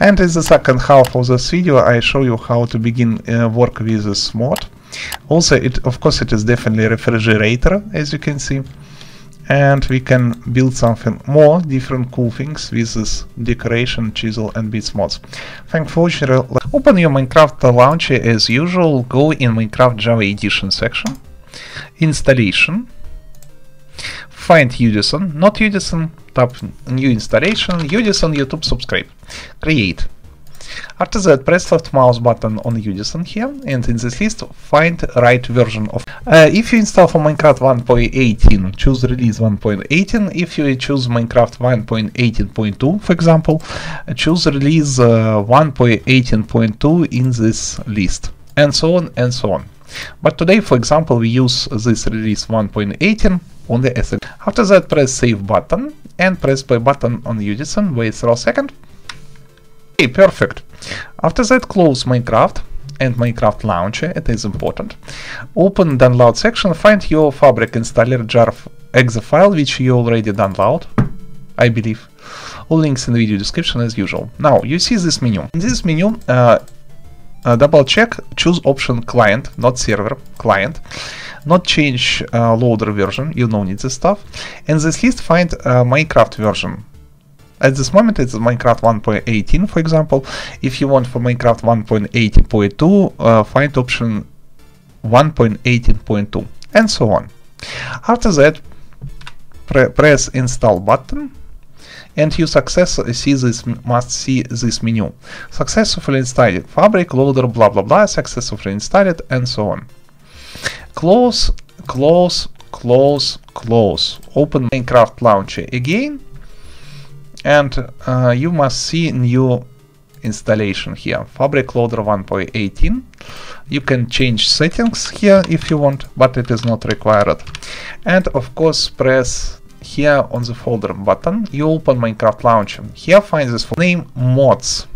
And in the second half of this video I show you how to begin uh, work with this mod. Also, it of course it is definitely a refrigerator as you can see. And we can build something more different cool things with this decoration, chisel and bits mods. Thanks for. Open your Minecraft launcher as usual, go in Minecraft Java Edition section, installation, find Udisen, not Udisen, tap new installation, Udisen YouTube subscribe, create. After that, press left mouse button on Udisen here, and in this list, find right version of. Uh, if you install for Minecraft 1.18, choose release 1.18. If you choose Minecraft 1.18.2, for example, choose release uh, 1.18.2 in this list, and so on and so on. But today, for example, we use this release 1.18 on the asset. After that, press save button and press play button on Udisen. Wait for a second. Okay, perfect. After that, close Minecraft and Minecraft Launcher, it is important. Open download section, find your Fabric installer jar exe file, which you already download, I believe. All links in the video description as usual. Now, you see this menu. In this menu, uh, uh, double check, choose option client, not server, client. Not change uh, loader version, you don't need this stuff. In this list, find uh, Minecraft version. At this moment it's Minecraft 1.18 for example. If you want for Minecraft 1.18.2 uh, find option 1.18.2 and so on. After that pre press install button and you success see this must see this menu. Successfully installed fabric loader blah blah blah successfully installed and so on. Close close close close. Open Minecraft launcher again. And uh, you must see new installation here. Fabric loader 1.18 you can change settings here if you want but it is not required. And of course press here on the folder button. You open minecraft launcher here find this name mods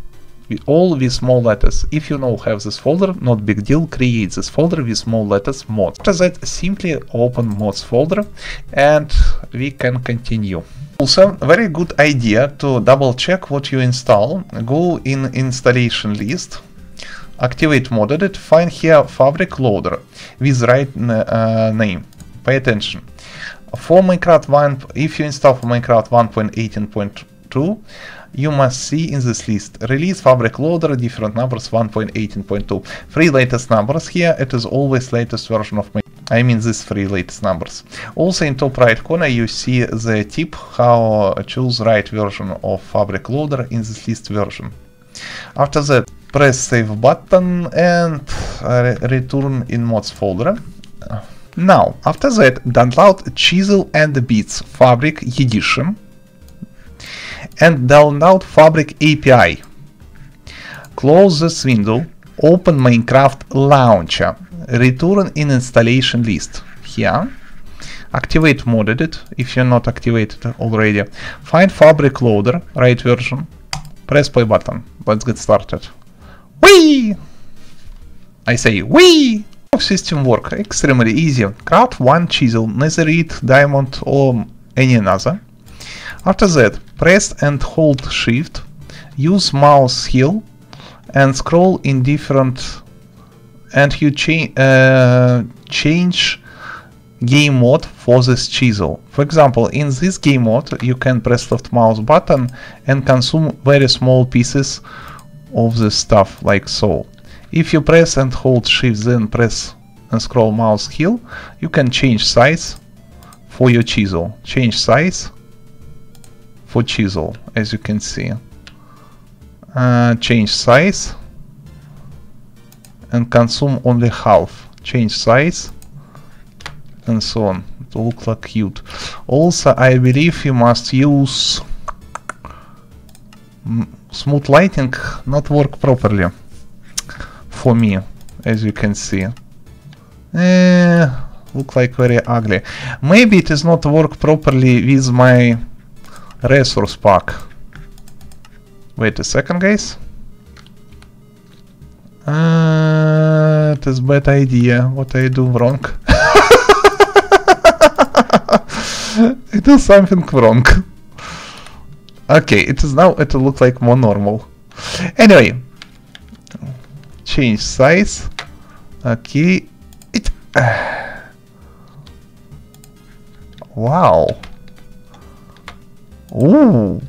all with small letters if you now have this folder not big deal create this folder with small letters mods after that simply open mods folder and we can continue also, very good idea to double check what you install. Go in installation list, activate modedit, find here fabric loader with right uh, name. Pay attention. For Minecraft 1, if you install for Minecraft 1.18.2, you must see in this list release fabric loader different numbers 1.18.2 three latest numbers here it is always latest version of I mean these three latest numbers. Also in top right corner you see the tip how choose right version of Fabric Loader in this list version. After that press save button and return in mods folder. Now, after that, download Chisel and Bits Fabric Edition and download Fabric API. Close this window, open Minecraft Launcher. Return in installation list. Here. Activate modedit if you're not activated already. Find fabric loader right version. Press play button. Let's get started. Whee! I say Whee! system work extremely easy. Craft one chisel netherite diamond or any another. After that press and hold shift use mouse heel and scroll in different and you cha uh, change game mode for this chisel. For example, in this game mode you can press left mouse button and consume very small pieces of the stuff like so. If you press and hold shift then press and scroll mouse heel, you can change size for your chisel. Change size for chisel as you can see. Uh, change size and consume only half. Change size and so on it look like cute. Also, I believe you must use smooth lighting not work properly for me, as you can see. Eh, look like very ugly. Maybe it is not work properly with my resource pack. Wait a second, guys. Uh, it is bad idea. What I do wrong? it is something wrong. Okay, it is now. It look like more normal. Anyway, change size. Okay, it. Wow. Ooh.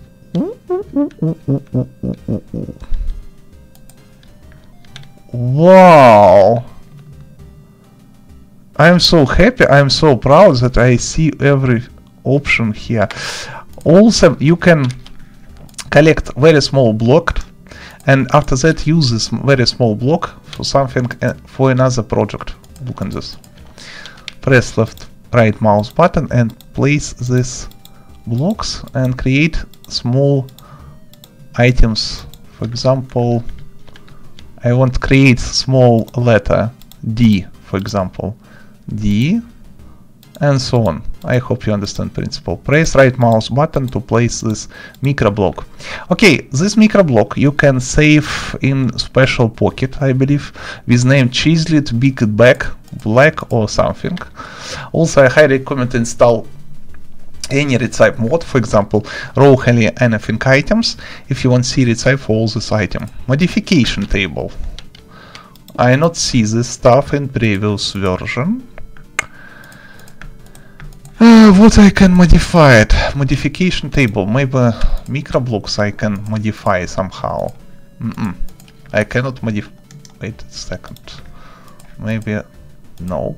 Wow. I'm so happy, I'm so proud that I see every option here. Also, you can collect very small block and after that use this very small block for something uh, for another project. Look at this. Press left right mouse button and place these blocks and create small items. For example, I want to create small letter D, for example. D and so on. I hope you understand principle. Press right mouse button to place this micro block. Okay, this micro block you can save in special pocket, I believe, with name Chiseled Big Back Black or something. Also, I highly recommend install any retype mod, for example, Roughly Enough Items, if you want see for all this item. Modification table. I not see this stuff in previous version. Uh, what I can modify it? Modification table. Maybe microblocks I can modify somehow. Mm -mm. I cannot modify. Wait a second. Maybe no.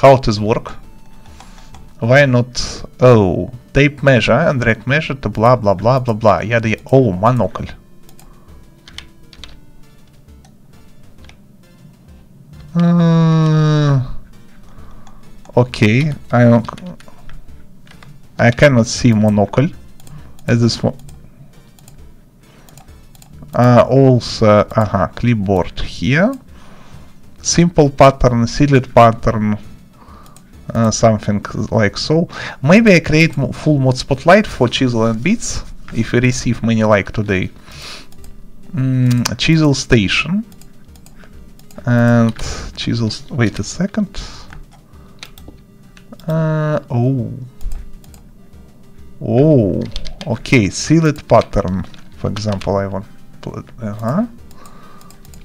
How does work? Why not? Oh, tape measure and drag measure to blah blah blah blah blah. Yeah, the oh monocle. Uh, Okay, I I cannot see monocle at this one. Uh, also, uh -huh, clipboard here. Simple pattern, sealed pattern, uh, something like so. Maybe I create full mod spotlight for chisel and bits if we receive many like today. Mm, chisel station and chisel. Wait a second. Uh, oh. Oh. Okay, sealed pattern. For example, I want put uh -huh.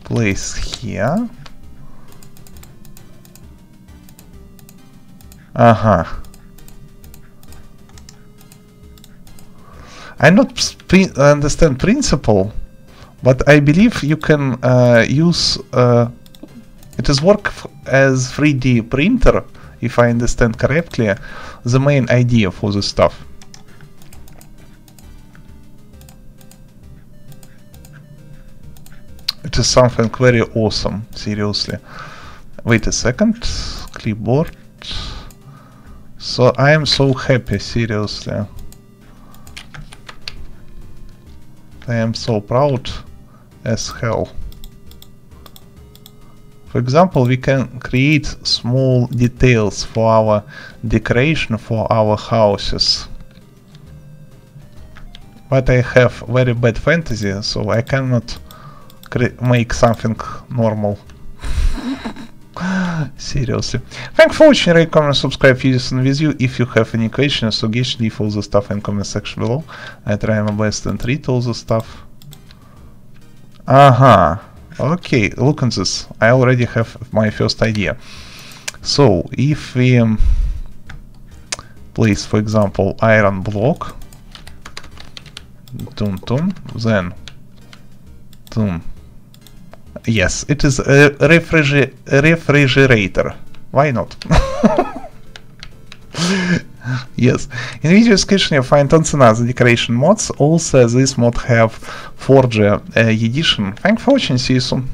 place here. Uh-huh. I not understand principle, but I believe you can uh, use uh, it is work as 3D printer if I understand correctly, the main idea for this stuff. It is something very awesome, seriously. Wait a second, clipboard. So I am so happy, seriously. I am so proud as hell. For example, we can create small details for our decoration for our houses. But I have very bad fantasy, so I cannot make something normal. Seriously. Thanks for watching, rate, comment, subscribe, videos and with you. If you have any questions, suggestions, leave all the stuff in comment section below. I try my best and read all the stuff. Uh-huh. Okay, look at this. I already have my first idea. So, if we um, place, for example, iron block, dum dum, then dum. Yes, it is a refrigerator. Why not? yes. In video description you find tons of other decoration mods. Also, this mod have Forge uh, edition. Thanks for watching. See you soon.